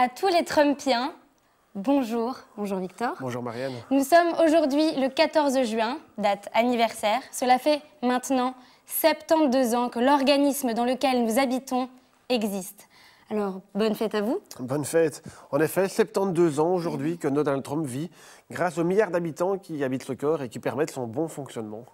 À tous les Trumpiens, bonjour. Bonjour Victor. Bonjour Marianne. Nous sommes aujourd'hui le 14 juin, date anniversaire. Cela fait maintenant 72 ans que l'organisme dans lequel nous habitons existe. Alors, bonne fête à vous. Bonne fête. En effet, 72 ans aujourd'hui que Donald Trump vit grâce aux milliards d'habitants qui habitent le corps et qui permettent son bon fonctionnement.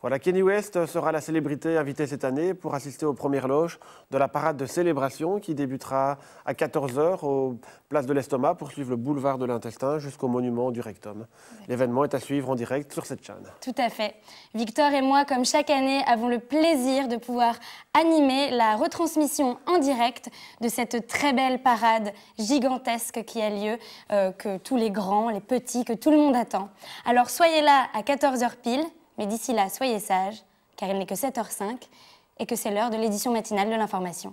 Voilà, Kenny West sera la célébrité invitée cette année pour assister aux premières loges de la parade de célébration qui débutera à 14h au Place de l'Estomac pour suivre le boulevard de l'Intestin jusqu'au monument du Rectum. L'événement est à suivre en direct sur cette chaîne. Tout à fait. Victor et moi, comme chaque année, avons le plaisir de pouvoir animer la retransmission en direct de cette très belle parade gigantesque qui a lieu, euh, que tous les grands, les petits, que tout le monde attend. Alors soyez là à 14h pile mais d'ici là, soyez sages, car il n'est que 7h05 et que c'est l'heure de l'édition matinale de l'information.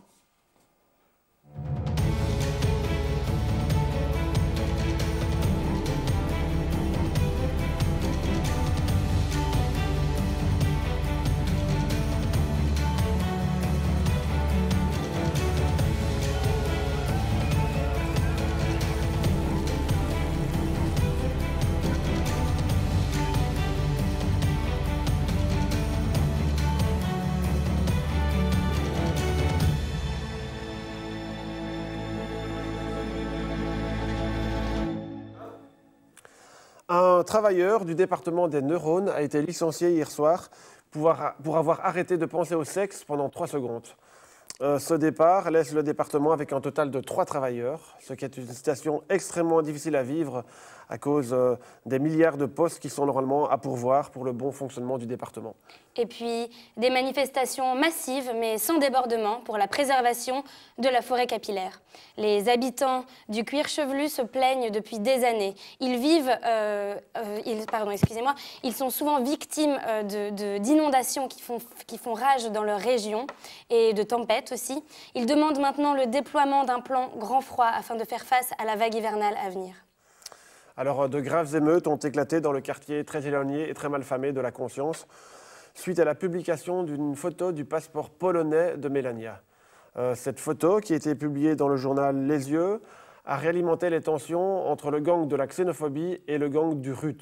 Un travailleur du département des neurones a été licencié hier soir pour avoir arrêté de penser au sexe pendant trois secondes. Euh, ce départ laisse le département avec un total de trois travailleurs, ce qui est une situation extrêmement difficile à vivre à cause euh, des milliards de postes qui sont normalement à pourvoir pour le bon fonctionnement du département. Et puis des manifestations massives mais sans débordement pour la préservation de la forêt capillaire. Les habitants du cuir chevelu se plaignent depuis des années. Ils vivent, euh, euh, ils, pardon, excusez-moi, ils sont souvent victimes d'inondations qui, font, qui font rage dans leur région et de tempêtes aussi. Ils demandent maintenant le déploiement d'un plan grand froid afin de faire face à la vague hivernale à venir. Alors, euh, de graves émeutes ont éclaté dans le quartier très éloigné et très malfamé de la Conscience suite à la publication d'une photo du passeport polonais de Mélania. Euh, cette photo, qui a été publiée dans le journal Les Yeux, a réalimenté les tensions entre le gang de la xénophobie et le gang du RUT,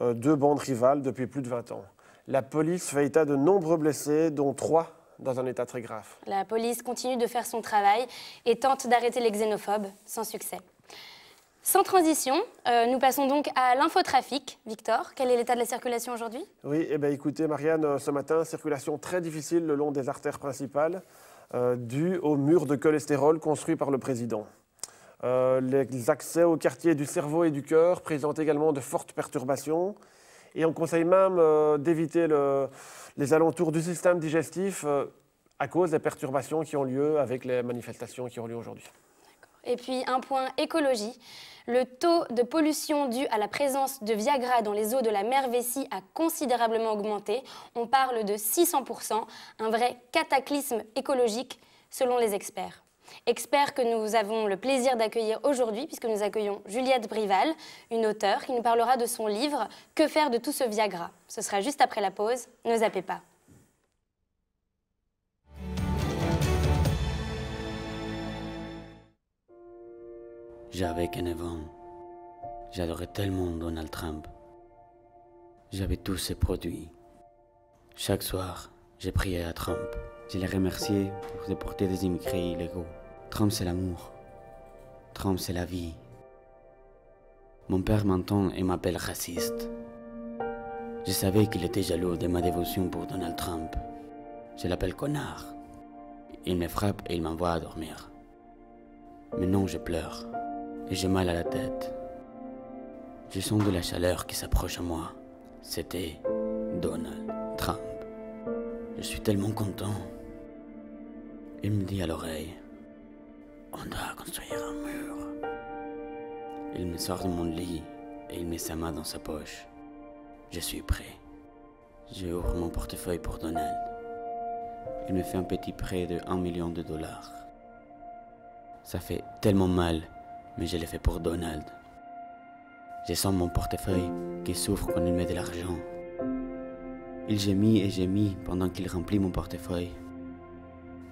euh, deux bandes rivales depuis plus de 20 ans. La police fait état de nombreux blessés, dont trois dans un état très grave. La police continue de faire son travail et tente d'arrêter les xénophobes, sans succès. Sans transition, euh, nous passons donc à l'infotrafic. Victor, quel est l'état de la circulation aujourd'hui? Oui, eh bien, écoutez, Marianne, euh, ce matin, circulation très difficile le long des artères principales, euh, due au mur de cholestérol construit par le président. les accès au quartier du cerveau et du cœur présentent également de fortes perturbations. Et on conseille même d'éviter les alentours du système digestif à cause des perturbations qui ont lieu avec les manifestations qui ont lieu aujourd'hui. Et puis un point écologie. Le taux de pollution dû à la présence de Viagra dans les eaux de la mer Vessie a considérablement augmenté. On parle de 600%, un vrai cataclysme écologique selon les experts. Experts que nous avons le plaisir d'accueillir aujourd'hui, puisque nous accueillons Juliette Brival, une auteure qui nous parlera de son livre Que faire de tout ce Viagra? Ce sera juste après la pause, ne zappez pas. J'avais 19 ans. J'adorais tellement Donald Trump. J'avais tous ses produits. Chaque soir, j'ai prié à Trump. Je l'ai remercié pour déporter des immigrés illégaux. Trump, c'est l'amour. Trump, c'est la vie. Mon père m'entend et m'appelle raciste. Je savais qu'il était jaloux de ma dévotion pour Donald Trump. Je l'appelle connard. Il me frappe et il m'envoie à dormir. Mais non, je pleure et j'ai mal à la tête. Je sens de la chaleur qui s'approche à moi. C'était Donald Trump. Je suis tellement content. Il me dit à l'oreille, on doit construire un mur. Il me sort de mon lit et il met sa main dans sa poche. Je suis prêt. Je ouvre mon portefeuille pour Donald. Il me fait un petit prêt de 1 million de dollars. Ça fait tellement mal mais je l'ai fait pour Donald. Je sens mon portefeuille qui souffre quand il met de l'argent. Il gémit et gémit pendant qu'il remplit mon portefeuille.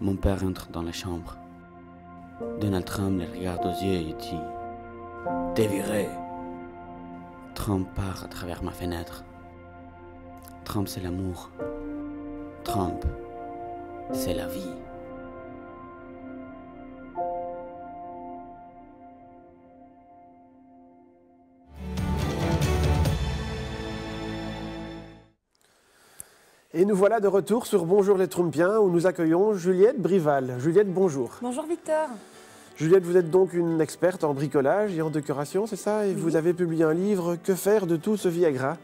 Mon père entre dans la chambre. Donald Trump les regarde aux yeux et dit T'es viré. Trump part à travers ma fenêtre. Trump, c'est l'amour. Trump, c'est la vie. Et nous voilà de retour sur Bonjour les Trumpiens où nous accueillons Juliette Brival. Juliette, bonjour. Bonjour Victor. Juliette, vous êtes donc une experte en bricolage et en décoration, c'est ça? Et vous avez publié un livre, Que faire de tout ce Viagra?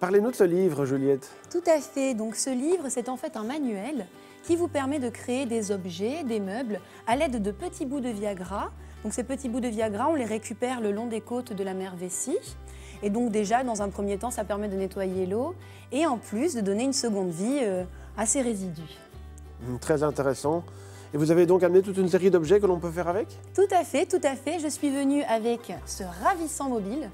Parlez-nous de ce livre, Juliette. Tout à fait. Donc ce livre, c'est en fait un manuel qui vous permet de créer des objets, des meubles, à l'aide de petits bouts de Viagra. Donc ces petits bouts de Viagra, on les récupère le long des côtes de la mer Vessie. Et donc déjà, dans un premier temps, ça permet de nettoyer l'eau et en plus de donner une seconde vie euh, à ces résidus. Hum, Très intéressant. Et vous avez donc amené toute une série d'objets que l'on peut faire avec? Tout à fait, tout à fait. Je suis venue avec ce ravissant mobile.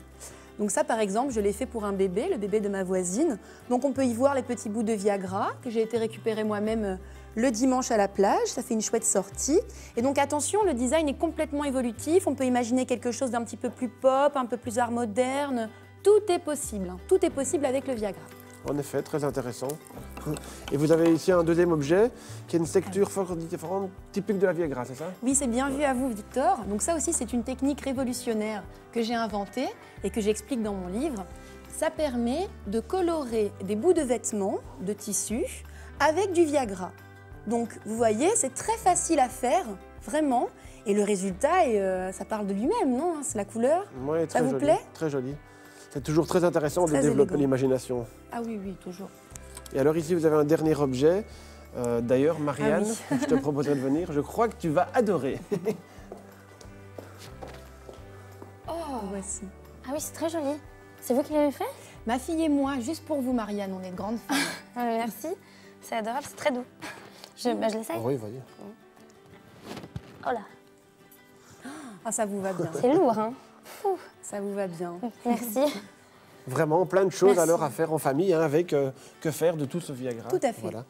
Donc ça, par exemple, je l'ai fait pour un bébé, le bébé de ma voisine. Donc on peut y voir les petits bouts de Viagra que j'ai été récupérer moi-même euh, le dimanche à la plage. Ça fait une chouette sortie. Et donc attention, le design est complètement évolutif. On peut imaginer quelque chose d'un petit peu plus pop, un peu plus art moderne. Tout est possible. hein. Tout est possible avec le Viagra. En effet, très intéressant. Et vous avez ici un deuxième objet qui a une texture fort différente, typique de la Viagra, c'est ça? Oui, c'est bien vu à vous, Victor. Donc ça aussi, c'est une technique révolutionnaire que j'ai inventée et que j'explique dans mon livre. Ça permet de colorer des bouts de vêtements, de tissu, avec du Viagra. Donc, vous voyez, c'est très facile à faire, vraiment. Et le résultat, est, euh, ça parle de lui-même, non C'est la couleur Oui, Ça très vous joli. plaît Très joli. C'est toujours très intéressant de Très développer l'imagination. Ah oui, oui, toujours. Et alors ici, vous avez un dernier objet. Euh, D'ailleurs, Marianne, Ah je te proposerai de venir. Je crois que tu vas adorer. Oh, voici. Ah oui, c'est très joli. C'est vous qui l'avez fait? Ma fille et moi, juste pour vous, Marianne, on est de grandes fans. Ah, Merci. C'est adorable, c'est très doux. Je, bah, je l'essaye. oui, voyez. Oh là, Ah, ça vous va bien. c'est lourd, hein Ça vous va bien. Merci. Vraiment, plein de choses Merci. alors à faire en famille hein, avec euh, Que faire de tout ce Viagra. Tout à fait. Voilà.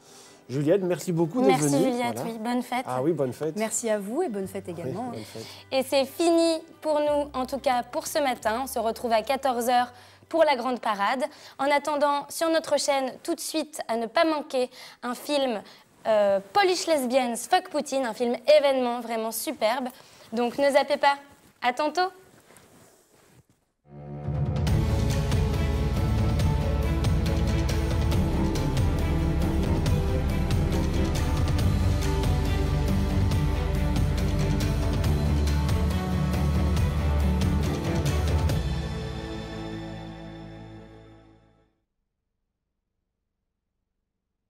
Juliette, merci beaucoup d'être Merci venue. Juliette, Voilà. oui, bonne fête. Ah oui, bonne fête. Merci à vous et bonne fête Oui, également. bonne fête. Et c'est fini pour nous, en tout cas pour ce matin. On se retrouve à 14h pour la grande parade. En attendant, sur notre chaîne, tout de suite, à ne pas manquer, un film euh, Polish Lesbians Fuck Poutine, un film événement vraiment superbe. Donc ne zappez pas. À tantôt